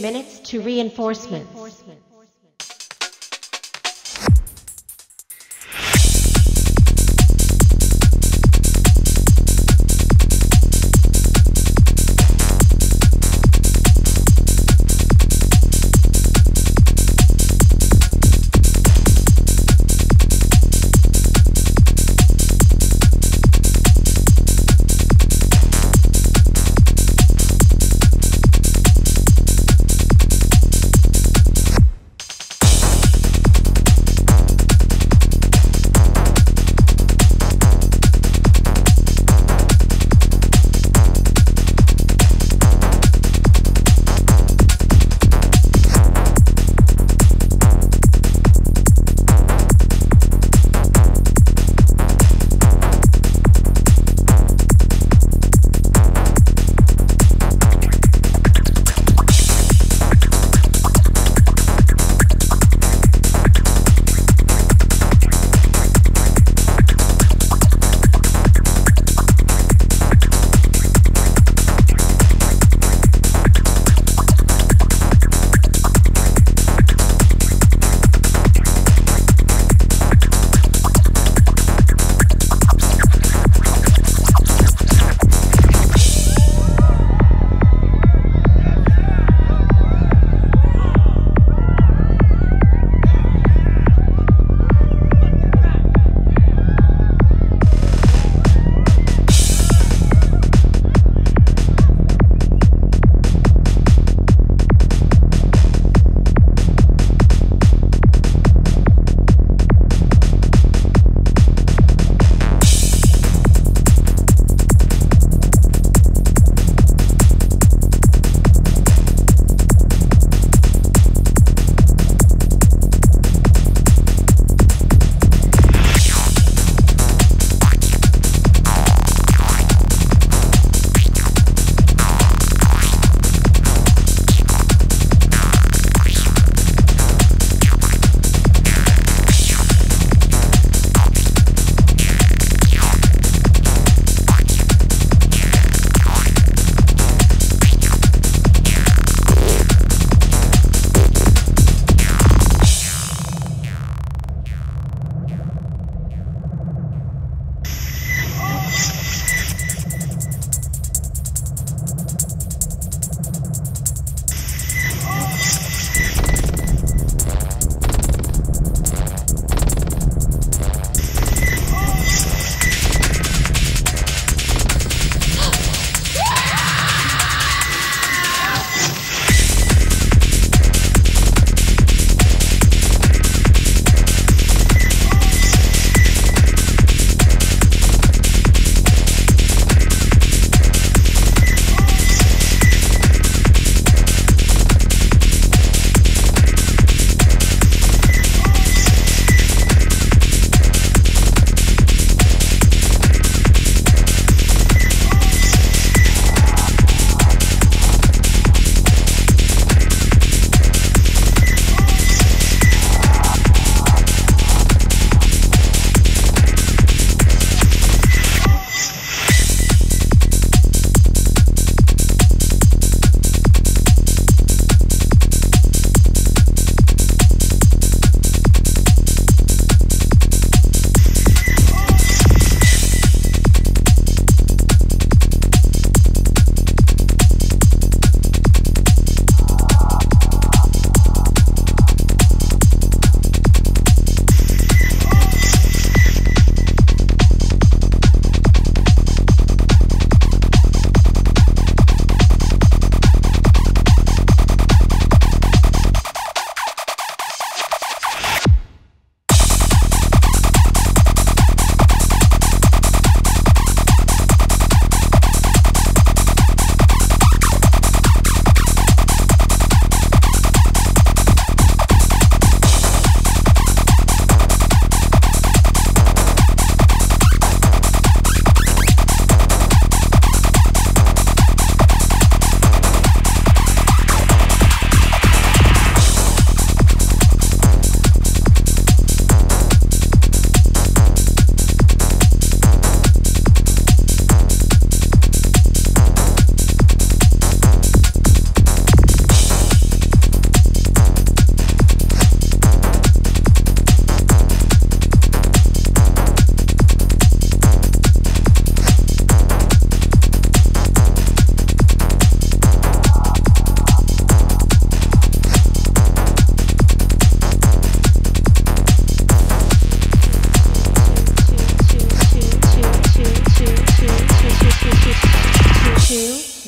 minutes to reinforcements.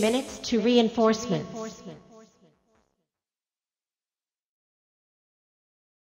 Minutes to reinforcements.